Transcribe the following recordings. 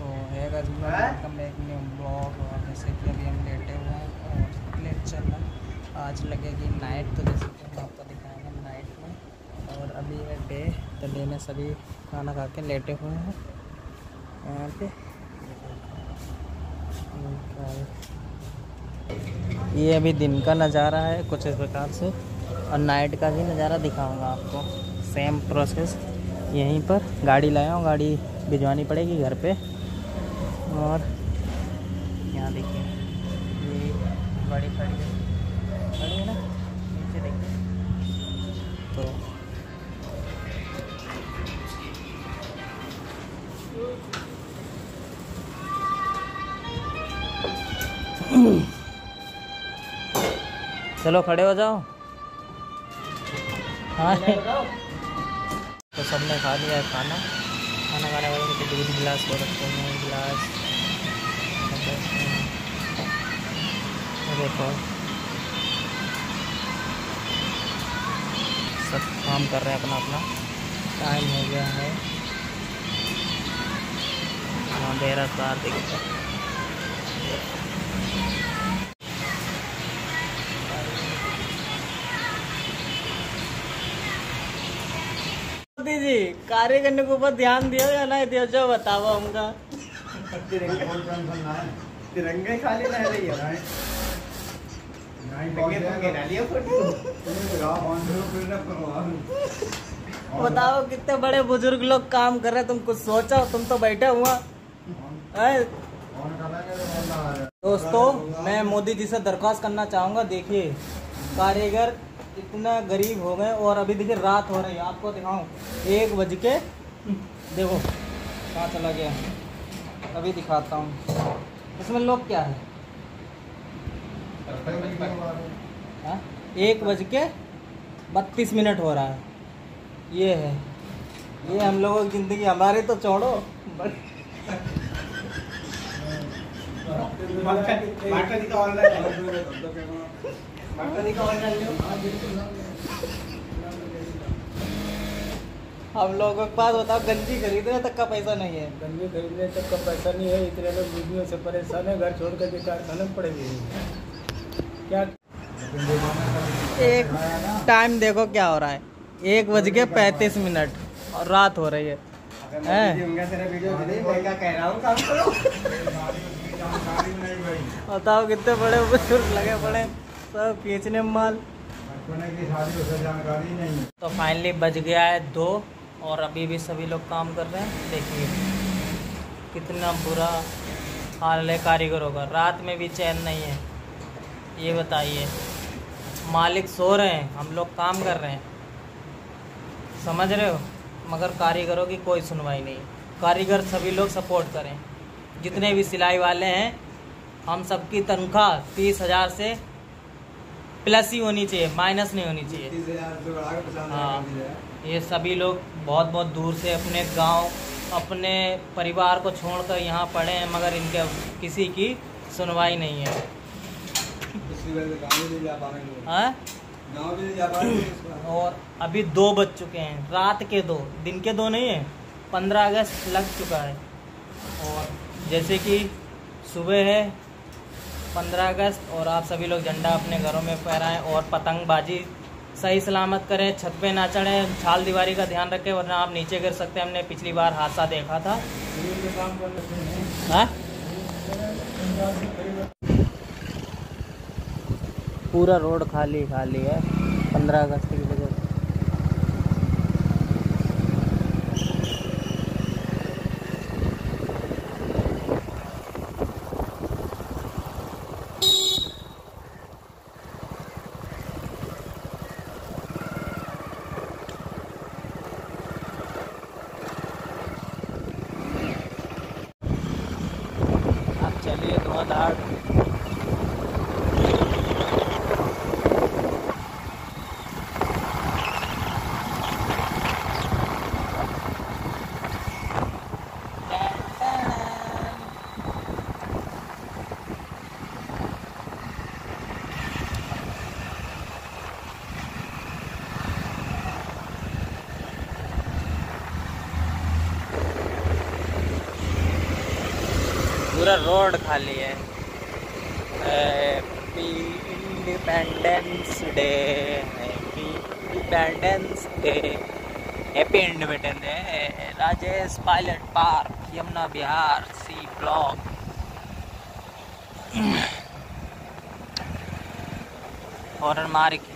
सो है welcome back new blog और जैसे कि अभी हम लेटे हुए हैं और लेट चल रहा आज लगेगी नाइट तो जैसे कि हम आपको दिखाएँगे नाइट में। और अभी है डे तो डे में सभी खाना खा के लेटे हुए हैं। यहाँ पे। ये अभी दिन का नज़ारा है कुछ इस प्रकार से। और नाइट का भी नज़ारा दिखाऊँगा आपको। सेम प्रोसेस यहीं पर गाड़ी लाया हूँ गाड़ी भिजवानी पड़ेगी घर पे। और यहाँ देखिए ये गाड़ी खड़ी है। खड़ी है ना? नीचे देखिए। तो चलो खड़े हो जाओ। हाँ। तो सबने खा लिया है खाना। खाना खाने वाले दूध गिलास हो रखे हैं गिलास। देखो सब काम कर रहे हैं अपना अपना। टाइम हो गया है। देरा कार है जी कार्य करने के ऊपर ध्यान दिया या नहीं दिया जो बताओ हमका। तिरंगे? खाली रह रही है बताओ कितने बड़े बुज़ुर्ग लोग काम कर रहे हैं? तुम कुछ सोचो तुम तो बैठे हुआ। दोस्तों मैं मोदी जी से दरख्वास्त करना चाहूँगा। देखिए कारीगर इतना गरीब हो गए और अभी देखिए रात हो रही है। आपको दिखाऊँ एक बज के देखो कहाँ चला गया। अभी दिखाता हूँ। इसमें लोग क्या है? हाँ? एक बज के बत्तीस मिनट हो रहा है। ये है। ये हम लोगों की ज़िंदगी, हमारी तो छोड़ो। हम लोगों के पास बताओ गंजी खरीदने तक का पैसा नहीं है। गंजी खरीदने तक का पैसा नहीं है इतने लोग बीवियों से परेशान है घर छोड़ कर कारखाने में पड़े हुए हैं। क्या एक टाइम देखो क्या हो रहा है। एक बज के पैंतीस मिनट और रात हो रही है। हैं? बताओ कितने बड़े बुज़ुर्ग लगे पड़े सब खींचने माल। तो फाइनली बज गया है दो। और अभी भी सभी लोग काम कर रहे हैं। देखिए, कितना बुरा हाल है कारीगरों का। रात में भी चैन नहीं है। ये बताइए, मालिक सो रहे हैं, हम लोग काम कर रहे हैं। समझ रहे हो? मगर कारीगरों की कोई सुनवाई नहीं। कारीगर सभी लोग सपोर्ट करें। जितने भी सिलाई वाले हैं, हम सबकी तनख्वाह तीस हज़ार से प्लस ही होनी चाहिए माइनस नहीं होनी चाहिए। हाँ ये सभी लोग बहुत बहुत दूर से अपने गाँव अपने परिवार को छोड़कर यहाँ पढ़े हैं मगर इनके किसी की सुनवाई नहीं है। हाँ? और अभी दो बज चुके हैं रात के दो दिन के दो नहीं है पंद्रह अगस्त लग चुका है। और जैसे कि सुबह है पंद्रह अगस्त और आप सभी लोग झंडा अपने घरों में फहराएँ और पतंगबाजी सही सलामत करें, छत पे ना चढ़ें, छाल दीवारी का ध्यान रखें, वरना आप नीचे गिर सकते हैं। हमने पिछली बार हादसा देखा था। हाँ? पूरा रोड खाली खाली है। पंद्रह अगस्त की वजह से आप चलिए धुआंधार पूरा रोड खाली है। Independence day happy independence day happy independence day Rajesh Pilot park Yamuna Vihar C block horn मार के।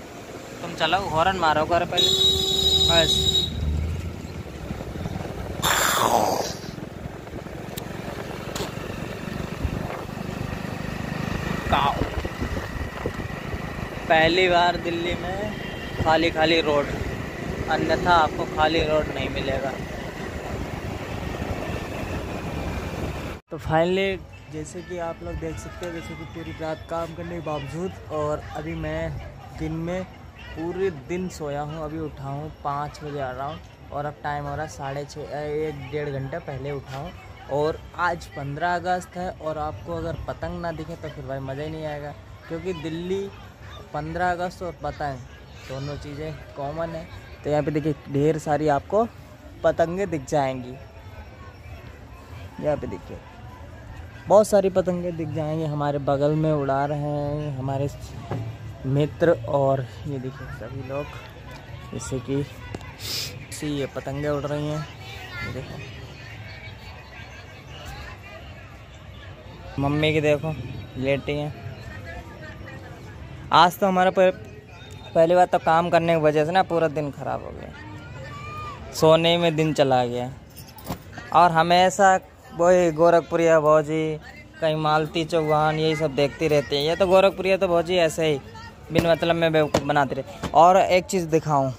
तुम चलो हॉर्न मारो कर पहले। बस। पहली बार दिल्ली में खाली खाली रोड, अन्यथा आपको खाली रोड नहीं मिलेगा। तो फाइनली जैसे कि आप लोग देख सकते हैं, जैसे कि पूरी रात काम करने के बावजूद, और अभी मैं दिन में पूरे दिन सोया हूँ, अभी उठा हूँ पाँच बजे आ रहा हूँ और अब टाइम हो रहा है साढ़े छः एक डेढ़ घंटे पहले उठा हूँ। और आज पंद्रह अगस्त है, और आपको अगर पतंग ना दिखे तो फिर भाई मज़ा ही नहीं आएगा, क्योंकि दिल्ली पंद्रह अगस्त और पतंग दोनों चीज़ें कॉमन है। तो यहाँ पे देखिए, ढेर सारी आपको पतंगें दिख जाएँगी। यहाँ पे देखिए, बहुत सारी पतंगें दिख जाएँगी, हमारे बगल में उड़ा रहे हैं, हमारे मित्र और ये देखिए, सभी लोग, जैसे कि सी, ये पतंगें उड़ रही हैं, ये देखो। मम्मी की देखो, लेटी हैं। आज तो हमारा पहली बार तो काम करने की वजह से ना पूरा दिन ख़राब हो गया। सोने में दिन चला गया। और हमेशा वही गोरखपुरिया भौजी, कहीं मालती चौहान यही सब देखती रहती है। ये तो गोरखपुरिया तो भौजी ऐसे ही बिन मतलब में बेवकूफ़ बनाते रहे। और एक चीज़ दिखाऊँ,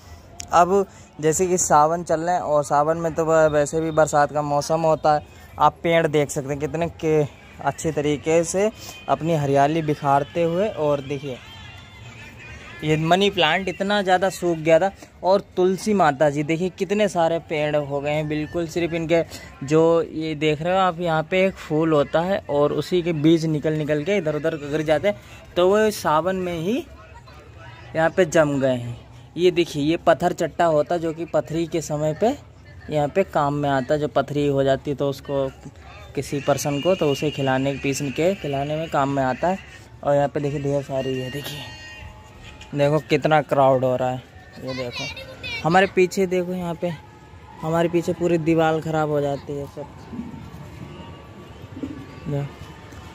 अब जैसे कि सावन चल रहे हैं और सावन में तो वैसे भी बरसात का मौसम होता है। आप पेड़ देख सकते हैं कितने के, अच्छे तरीके से अपनी हरियाली बिखारते हुए और देखिए ये मनी प्लांट इतना ज़्यादा सूख गया था। और तुलसी माता जी, देखिए कितने सारे पेड़ हो गए हैं, बिल्कुल सिर्फ़ इनके जो ये देख रहे हो आप, यहाँ पे एक फूल होता है और उसी के बीज निकल निकल के इधर उधर गिर जाते हैं तो वो सावन में ही यहाँ पे जम गए हैं। ये देखिए, ये पत्थर चट्टा होता जो कि पथरी के समय पे यहाँ पे काम में आता जो पथरी हो जाती तो उसको किसी पर्सन को तो उसे खिलाने, पीस के खिलाने में काम में आता है। और यहाँ पे देखिए ढेर सारी है, देखिए। देखो कितना क्राउड हो रहा है। ये देखो। हमारे पीछे देखो यहाँ पे। हमारे पीछे पूरी दीवार ख़राब हो जाती है सब।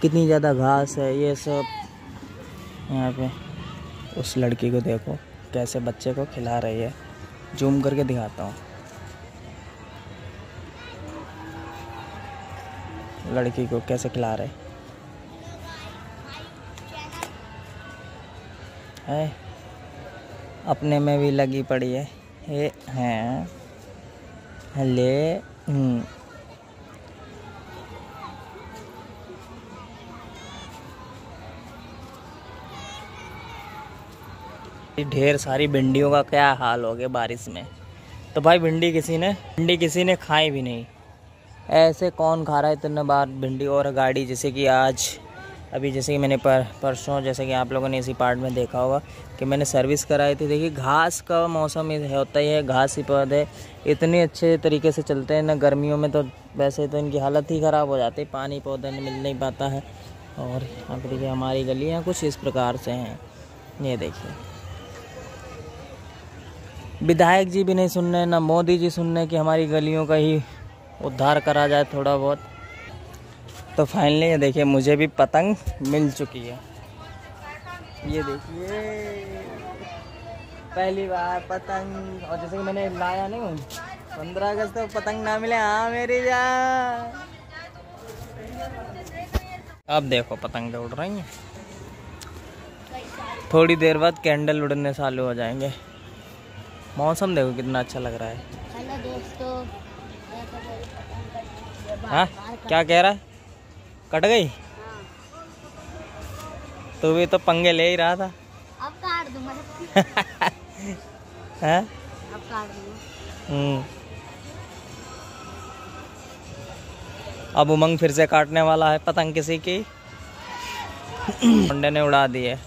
कितनी ज़्यादा घास है ये सब। यहाँ पे। उस लड़की को देखो, कैसे बच्चे को खिला रही है। जूम करके दिखाता हूँ। लड़की को कैसे खिला रहे। है। अपने में भी लगी पड़ी है। ये हैं। हले। हम्म। ढेर सारी भिंडियों का क्या हाल हो गया बारिश में? तो भाई भिंडी किसी ने, भिंडी किसी ने खाई भी नहीं। ऐसे कौन खा रहा है इतने बार भिंडी और गाड़ी, जैसे कि आज अभी जैसे कि मैंने पर, परसों जैसे कि आप लोगों ने इसी पार्ट में देखा होगा कि मैंने सर्विस कराई थी। देखिए, घास का मौसम होता ही है, घास ही पौधे इतने अच्छे तरीके से चलते हैं ना गर्मियों में तो वैसे तो इनकी हालत ही ख़राब हो जाती है, पानी पौधे मिल नहीं पाता है। और पर देखिए, हमारी गलियाँ कुछ इस प्रकार से हैं। ये देखिए। विधायक जी भी नहीं सुन रहे, ना मोदी जी सुन रहे कि हमारी गलियों का ही उद्धार करा जाए थोड़ा बहुत। तो फाइनली ये देखिए मुझे भी पतंग मिल चुकी है। ये देखिए पहली बार पतंग। और जैसे कि मैंने लाया नहीं हूँ पंद्रह अगस्त तो पतंग ना मिले। हाँ मेरी जा अब देखो पतंग उड़ रही हैं। थोड़ी देर बाद कैंडल उड़ने चालू हो जाएँगे। मौसम देखो कितना अच्छा लग रहा है। हेलो दोस्तों हाँ। क्या कह रहा है? कट गई? तू भी तो पंगे ले ही रहा था। अब काट दूँगा। हैं? अब काट दूँगा। हम्म। अब उमंग फिर से काटने वाला है पतंग किसी की। मुंडे ने उड़ा दी है।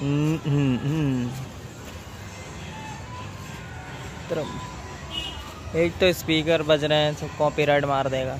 हम्म, हम्म, हम्म। एक तो स्पीकर बज रहे हैं तो कॉपीराइट मार देगा।